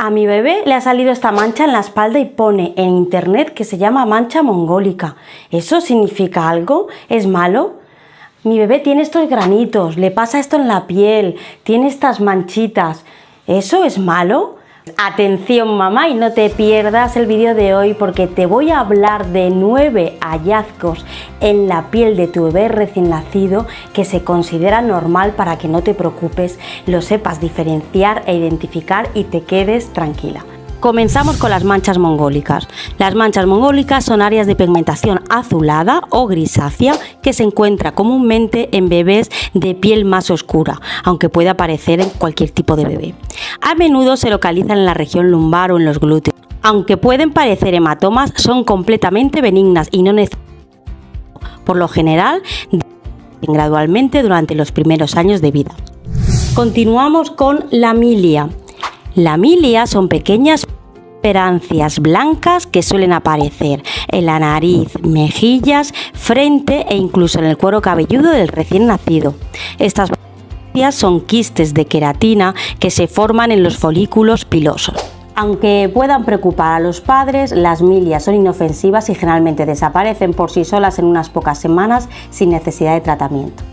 A mi bebé le ha salido esta mancha en la espalda y pone en internet que se llama mancha mongólica. ¿Eso significa algo? ¿Es malo? Mi bebé tiene estos granitos, le pasa esto en la piel, tiene estas manchitas. ¿Eso es malo? Atención mamá y no te pierdas el vídeo de hoy porque te voy a hablar de nueve hallazgos en la piel de tu bebé recién nacido que se considera normal para que no te preocupes, lo sepas diferenciar e identificar y te quedes tranquila. Comenzamos con las manchas mongólicas. Las manchas mongólicas son áreas de pigmentación azulada o grisácea que se encuentra comúnmente en bebés de piel más oscura, aunque puede aparecer en cualquier tipo de bebé. A menudo se localizan en la región lumbar o en los glúteos. Aunque pueden parecer hematomas, son completamente benignas y no necesitan, por lo general, gradualmente durante los primeros años de vida. Continuamos con la milia. La milia son pequeñas perancias blancas que suelen aparecer en la nariz, mejillas, frente e incluso en el cuero cabelludo del recién nacido. Estas son quistes de queratina que se forman en los folículos pilosos. Aunque puedan preocupar a los padres, las milias son inofensivas y generalmente desaparecen por sí solas en unas pocas semanas sin necesidad de tratamiento.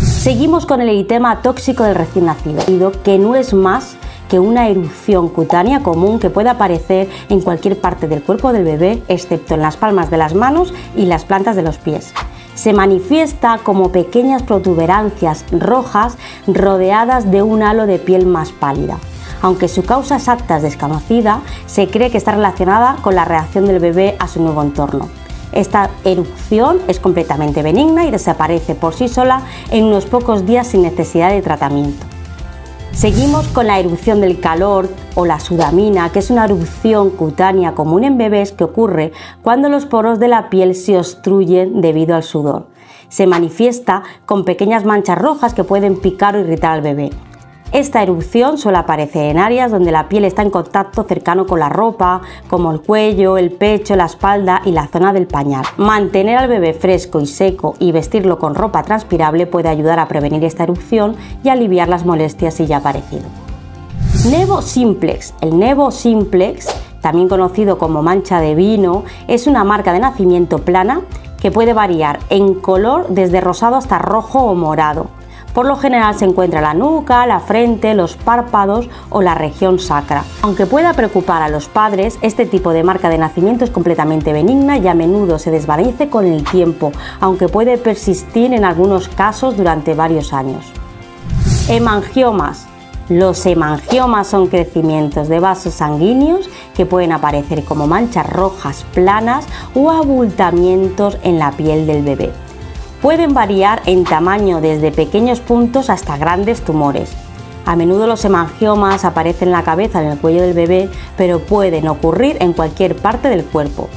Seguimos con el eritema tóxico del recién nacido, que no es más que una erupción cutánea común que puede aparecer en cualquier parte del cuerpo del bebé, excepto en las palmas de las manos y las plantas de los pies. Se manifiesta como pequeñas protuberancias rojas rodeadas de un halo de piel más pálida. Aunque su causa exacta es desconocida, se cree que está relacionada con la reacción del bebé a su nuevo entorno. Esta erupción es completamente benigna y desaparece por sí sola en unos pocos días sin necesidad de tratamiento. Seguimos con la erupción del calor o la sudamina, que es una erupción cutánea común en bebés que ocurre cuando los poros de la piel se obstruyen debido al sudor. Se manifiesta con pequeñas manchas rojas que pueden picar o irritar al bebé. Esta erupción suele aparecer en áreas donde la piel está en contacto cercano con la ropa, como el cuello, el pecho, la espalda y la zona del pañal. Mantener al bebé fresco y seco y vestirlo con ropa transpirable puede ayudar a prevenir esta erupción y aliviar las molestias si ya ha aparecido. Simplex. El nevo simplex, también conocido como mancha de vino, es una marca de nacimiento plana que puede variar en color desde rosado hasta rojo o morado por lo general se encuentra la nuca, la frente, los párpados o la región sacra. Aunque pueda preocupar a los padres, este tipo de marca de nacimiento es completamente benigna y a menudo se desvanece con el tiempo, aunque puede persistir en algunos casos durante varios años. Hemangiomas. Los hemangiomas son crecimientos de vasos sanguíneos que pueden aparecer como manchas rojas planas o abultamientos en la piel del bebé pueden variar en tamaño desde pequeños puntos hasta grandes tumores. A menudo los hemangiomas aparecen en la cabeza, en el cuello del bebé, pero pueden ocurrir en cualquier parte del cuerpo.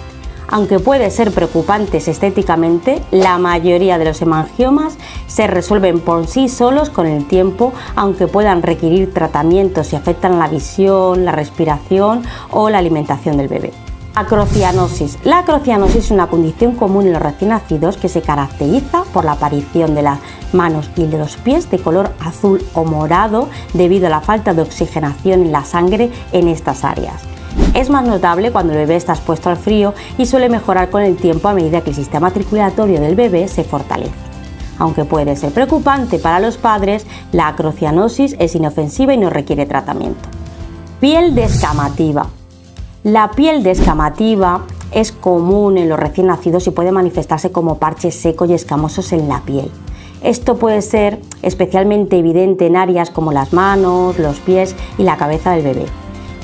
Aunque pueden ser preocupantes estéticamente, la mayoría de los hemangiomas se resuelven por sí solos con el tiempo, aunque puedan requerir tratamientos si afectan la visión, la respiración o la alimentación del bebé. Acrocianosis. La acrocianosis es una condición común en los recién nacidos que se caracteriza por la aparición de las manos y de los pies de color azul o morado debido a la falta de oxigenación en la sangre en estas áreas. Es más notable cuando el bebé está expuesto al frío y suele mejorar con el tiempo a medida que el sistema circulatorio del bebé se fortalece. Aunque puede ser preocupante para los padres, la acrocianosis es inofensiva y no requiere tratamiento. Piel descamativa. La piel descamativa es común en los recién nacidos y puede manifestarse como parches secos y escamosos en la piel. Esto puede ser especialmente evidente en áreas como las manos, los pies y la cabeza del bebé.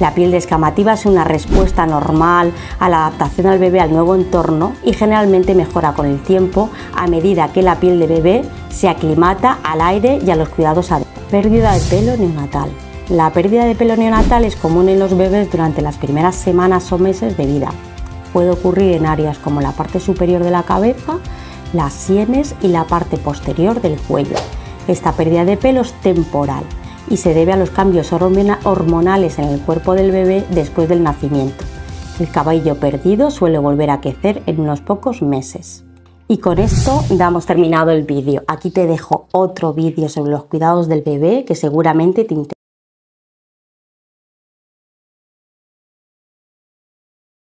La piel descamativa es una respuesta normal a la adaptación al bebé al nuevo entorno y generalmente mejora con el tiempo a medida que la piel de bebé se aclimata al aire y a los cuidados adecuados. Pérdida de pelo neonatal. La pérdida de pelo neonatal es común en los bebés durante las primeras semanas o meses de vida. Puede ocurrir en áreas como la parte superior de la cabeza, las sienes y la parte posterior del cuello. Esta pérdida de pelo es temporal y se debe a los cambios hormonales en el cuerpo del bebé después del nacimiento. El cabello perdido suele volver a crecer en unos pocos meses. Y con esto damos terminado el vídeo. Aquí te dejo otro vídeo sobre los cuidados del bebé que seguramente te interesa.